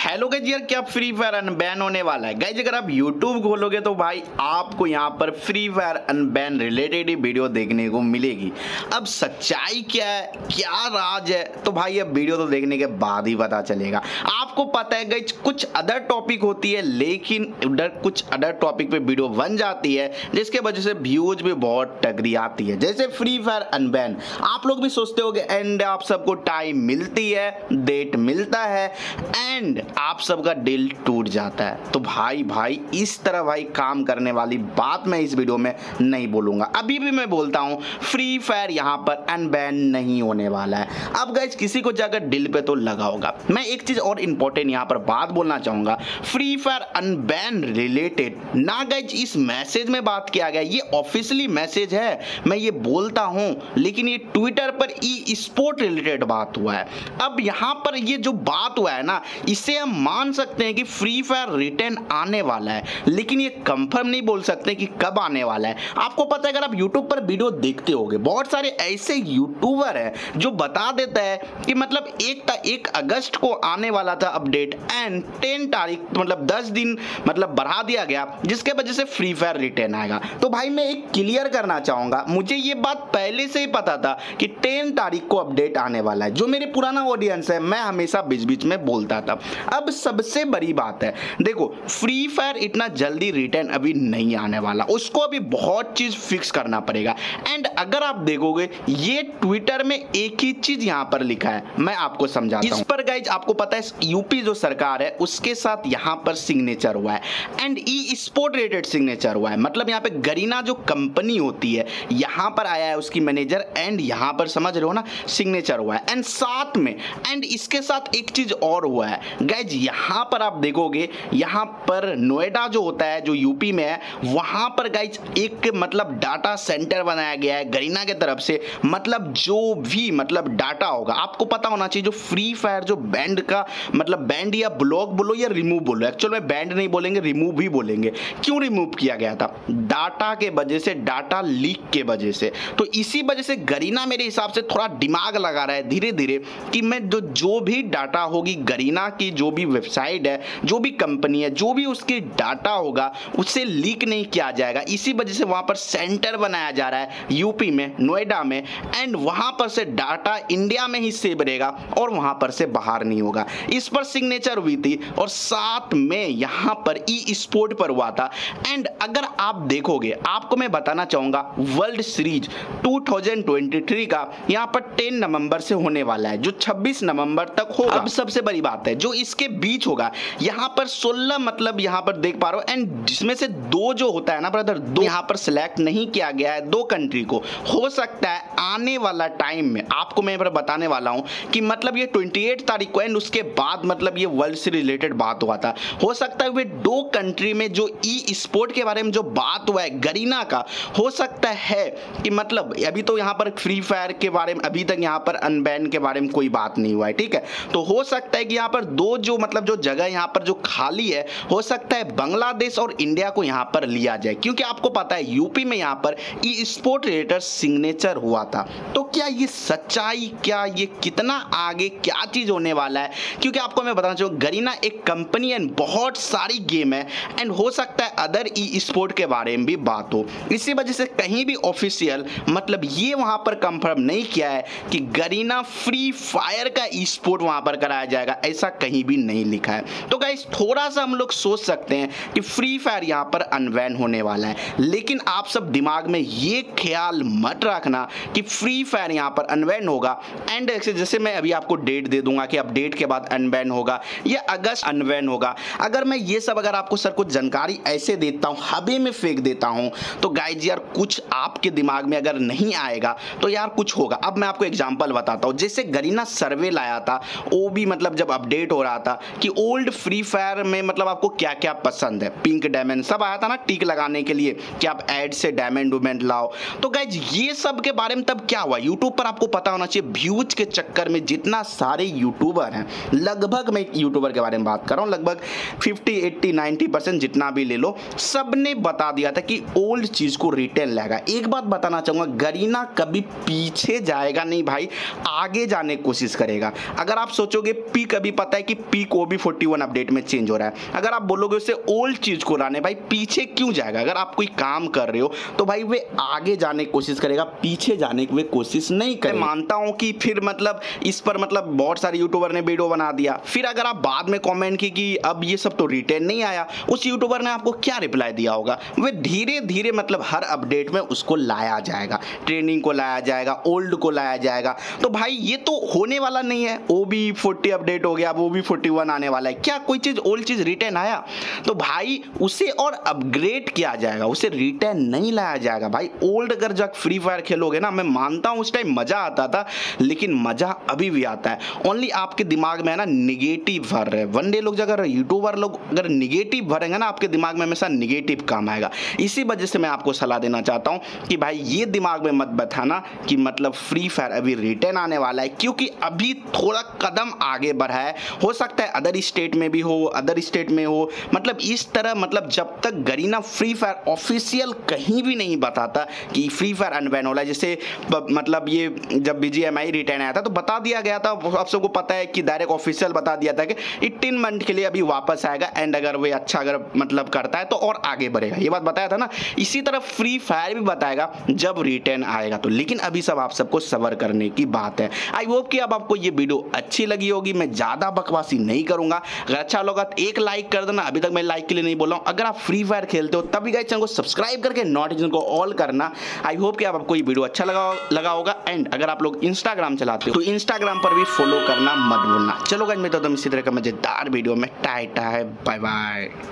Hello guys यार, क्या free fire unban होने वाला है? गाइज़ अगर आप यूट्यूब खोलोगे तो भाई आपको यहाँ पर फ्री फायर अनबैन रिलेटेड ही वीडियो देखने को मिलेगी। अब सच्चाई क्या है? क्या राज है? तो भाई अब वीडियो तो देखने के बाद ही पता चलेगा। आपको पता है गाइज़ कुछ अदर टॉपिक होती है, लेकिन उधर कुछ अदर टॉपिक पे वीडियो बन जाती है, जिसके वजह से व्यूज़ भी बहुत टगरी आती है। जैसे फ्री फायर अनबैन आप लोग भी सोचते हो एंड आप सबको टाइम मिलती है डेट मिलता है एंड आप सबका दिल टूट जाता है। तो भाई भाई, इस तरह भाई काम करने वाली बात मैं इस वीडियो में नहीं बोलूँगा। अभी भी मैं बोलता हूँ फ्री फायर यहाँ पर अनबैन नहीं होने वाला है। अब गैस किसी को जाकर दिल पे तो लगा होगा। मैं एक चीज़ और इंपॉर्टेंट यहाँ पर बात बोलना चाहूँगा। फ्री फायर अनबैन रिलेटेड ना गैज इस मैसेज में बात किया गया। ये ऑफिशियली मैसेज है। मैं ये बोलता हूँ, लेकिन ये ट्विटर पर ई स्पोर्ट रिलेटेड बात हुआ है। अब यहाँ पर ये जो बात हुआ है ना, इसे हम मान सकते हैं कि फ्री फायर रिटर्न आने वाला है, लेकिन ये कंफर्म नहीं बोल सकते कि कब आने वाला है। आपको पता है, अगर आप यूट्यूब पर वीडियो देखते होगे, बहुत सारे ऐसे यूट्यूबर हैं जो बता देता है कि मतलब एक एक अगस्त को आने वाला था अपडेट एंड टेन तारीख मतलब दस दिन मतलब बढ़ा दिया गया, जिसके वजह से फ्री फायर रिटर्न आएगा। तो भाई, मैं एक क्लियर करना चाहूँगा, मुझे ये बात पहले से ही पता था कि टेन तारीख को अपडेट आने वाला है। जो मेरे पुराना ऑडियंस है, मैं हमेशा बीच बीच में बोलता था। अब सबसे बड़ी बात है देखो फ्री फायर इतना जल्दी रिटर्न अभी नहीं आने वाला। उसको अभी बहुत चीज़ फिक्स करना पड़ेगा। एंड अगर आप देखोगे ये ट्विटर में एक ही चीज़ यहाँ पर लिखा है मैं आपको समझाता इस पर गाइज़ आपको पता है यूपी जो सरकार है उसके साथ यहाँ पर सिग्नेचर हुआ है। And e sport related signature हुआ है। मतलब यहाँ पे गरीना जो कंपनी होती है यहाँ पर आया है उसकी मैनेजर एंड यहाँ पर समझ रहे हो ना सिग्नेचर हुआ है। एंड साथ में एंड इसके साथ एक चीज़ और हुआ है। गैज यहाँ पर आप देखोगे, यहाँ पर नोएडा जो होता है, जो यूपी में है, वहाँ पर गाइज़ एक मतलब डाटा सेंटर बनाया गया है गरीना के तरफ़ से। मतलब जो भी मतलब डाटा होगा, आपको पता होना चाहिए जो फ्री फायर जो बैंड का मतलब बैंड या ब्लॉक बोलो या रिमूव बोलो। एक्चुअल में बैंड नहीं बोलेंगे रिमूव भी बोलेंगे। क्यों रिमूव किया गया था? डाटा के वजह से डाटा लीक के वजह से। तो इसी वजह से गरीना मेरे हिसाब से थोड़ा दिमाग लगा रहा है धीरे धीरे कि मैं जो जो भी डाटा होगी गरीना की, जो भी वेबसाइट है, जो भी कंपनी है, जो भी उसकी डाटा होगा, उससे लीक नहीं किया जाएगा। इसी वजह से वहाँ पर सेंटर बनाया जा रहा है, यूपी में, नोएडा में एंड वहाँ पर से डाटा इंडिया में ही सेव रहेगा और वहाँ पर से बाहर नहीं होगा। इस पर सिग्नेचर हुई थी और साथ में यहाँ पर ई स्पोर्ट पर हुआ था। एंड अगर आप देखोगे, आपको मैं बताना चाहूँगा वर्ल्ड सीरीज़ 2023 का यहाँ पर 10 नवंबर से होने वाला है, जो 26 नवंबर तक होगा। अब सबसे बड़ी बात है, जो इसके बीच होगा। यहाँ पर 16 मतलब यहाँ पर देख पा रहे हो एंड जिसमें से दो जो होता है ना ब्रदर दो यहाँ पर सिलेक्ट नहीं किया गया है दो कंट्री को। हो सकता है आने वाला टाइम में, आपको मैं बताने वाला हूँ कि मतलब ये ट्वेंटी तारीख को एंड उसके बाद मतलब ये वर्ल्ड से रिलेटेड बात हुआ था। हो सकता है वे दो कंट्री में जो ई स्पोर्ट के बारे में जो बात हुआ है, गरीना का, हो सकता है कि मतलब अभी तो यहाँ पर फ्री फायर के बारे में, अभी तक यहाँ पर अनबैन के बारे में कोई बात नहीं हुआ है, ठीक है? तो हो सकता है कि यहाँ पर दो जो मतलब जो जगह यहाँ पर जो खाली है, हो सकता है बांग्लादेश और इंडिया को यहाँ पर लिया जाए। क्योंकि आपको पता है, यूपी में यहाँ पर ई स्पोर्ट रिलेटेड सिग्नेचर हुआ था। तो क्या ये सच्चाई, क्या ये कितना आगे क्या चीज़ होने वाला है? क्योंकि आपको मैं बताना चाहूँ, गरीना एक कंपनी एंड बहुत सारी गेम है। एंड हो सकता है अदर ई स्पोर्ट के बारे में भी बात हो। इसी वजह से कहीं भी ऑफिशियल मतलब ये वहाँ पर कंफर्म नहीं किया है कि गरीना फ्री फायर का ई स्पोर्ट वहाँ पर कराया जाएगा। ऐसा कहीं नहीं लिखा है। तो गाइस थोड़ा सा हम लोग सोच सकते हैं कि फ्री फायर यहाँ पर अनवैन होने वाला है। लेकिन आप सब दिमाग में ये ख्याल मत रखना कि फ्री फायर यहाँ पर अनवैन होगा। एंड जैसे मैं अभी आपको डेट दे दूँगा कि अपडेट के बाद अनवैन होगा या अगस्त अनवैन होगा। अगर मैं ये सब अगर आपको सर कुछ जानकारी ऐसे देता हूँ, हबे में फेंक देता हूँ तो गाइज़ यार कुछ आपके दिमाग में अगर नहीं आएगा तो यार कुछ होगा। अब मैं आपको एग्ज़ाम्पल बताता हूँ। जैसे गरीना सर्वे लाया था वो भी मतलब जब अपडेट हो रहा था कि ओल्ड फ्री फायर में मतलब आपको क्या क्या पसंद है? पिंक डायमंड सब आया था ना टीक लगाने के लिए कि आप एड से डायमंड वुमेंट लाओ। तो गाइज़ ये सब के बारे में तब क्या हुआ? यूट्यूब पर आपको पता होना चाहिए व्यूज़ के चक्कर में जितना सारे यूट्यूबर हैं, लगभग मैं यूट्यूबर के बारे में बात कर रहा हूँ, लगभग 50 80 90 परसेंट जितना भी ले लो सबने बता दिया था कि ओल्ड चीज़ को रिटेल लेगा। एक बात बताना चाहूँगा, गरीना कभी पीछे जाएगा नहीं भाई, आगे जाने की कोशिश करेगा। अगर आप सोचोगे, पी कभी पता है कि peak O B forty one update में चेंज हो रहा है। अगर आप बोलोगे उसे ओल्ड चीज़ को लाने भाई पीछे क्यों जाएगा? अगर आप कोई काम कर रहे हो तो भाई वे आगे जाने की कोशिश करेगा पीछे जाने की वे कोशिश नहीं करे मानता हूँ कि फिर मतलब इस पर मतलब बहुत सारे यूट्यूबर ने वीडियो बना दिया। फिर अगर आप बाद में कॉमेंट की कि अब ये सब तो रिटर्न नहीं आया उस यूट्यूबर ने आपको क्या रिप्लाई दिया होगा? वे धीरे धीरे मतलब हर अपडेट में उसको लाया जाएगा। ट्रेनिंग को लाया जाएगा ओल्ड को लाया जाएगा। तो भाई ये तो होने वाला नहीं है। ओ बी फोर्टी अपडेट हो गया अब ओ बी फोर्टी वन आने वाला है। क्या कोई चीज़ ओल्ड चीज़ रिटर्न आया? तो भाई, उसे और अपग्रेड किया जाएगा। उसे रिटर्न नहीं लाया जाएगा। भाई ओल्ड अगर जब फ्री फायर खेलोगे ना, मैं मानता हूँ उस टाइम मज़ा आता था, लेकिन मज़ा अभी भी आता है। ओनली आपके दिमाग में है ना निगेटिव भर रहे वन डे लोग अगर यूट्यूबर लोग अगर निगेटिव भरेंगे ना, आपके दिमाग में हमेशा निगेटिव काम आएगा। इसी वजह से मैं आपको सलाह देना चाहता हूँ कि भाई, ये दिमाग में मत बैठाना कि मतलब फ्री फायर अभी रिटर्न आने वाला है, क्योंकि अभी थोड़ा कदम आगे बढ़ा है। हो सकता है अदर स्टेट में भी हो अदर स्टेट में हो। मतलब इस तरह मतलब जब तक गरीना फ्री फायर ऑफिशियल कहीं भी नहीं बताता कि फ्री फायर अनबैन हो रहा है, जैसे मतलब ये जब B G M I return आया था तो बता दिया गया था। आप सबको पता है कि डायरेक्ट ऑफिशियल बता दिया था कि एट्टीन मंथ के लिए अभी वापस आएगा एंड अगर वे अच्छा अगर मतलब करता है तो और आगे बढ़ेगा। ये बात बताया था ना? इसी तरह फ्री फायर भी बताएगा जब रिटर्न आएगा तो। लेकिन अभी सब आप सबको सबर करने की बात है। आई होप कि अब आपको ये वीडियो अच्छी लगी होगी। मैं ज़्यादा बकवासी नहीं करूँगा। अगर अच्छा लगा तो एक लाइक कर देना। अभी तक मैं लाइक के लिए नहीं बोल रहा हूँ। अगर आप फ्री फायर खेलते हो, तभी गए चैनल को सब्सक्राइब करके नोटिफिकेशन को ऑल करना। आई होप कि आपको ये वीडियो अच्छा लगा लगा होगा। एंड अगर आप लोग इंस्टाग्राम चलाते हो तो इंस्टाग्राम पर भी फॉलो करना मत भूलना। चलो गाइज़ मैं तो इसी तरह का मज़ेदार वीडियो में। टाटा है। Bye bye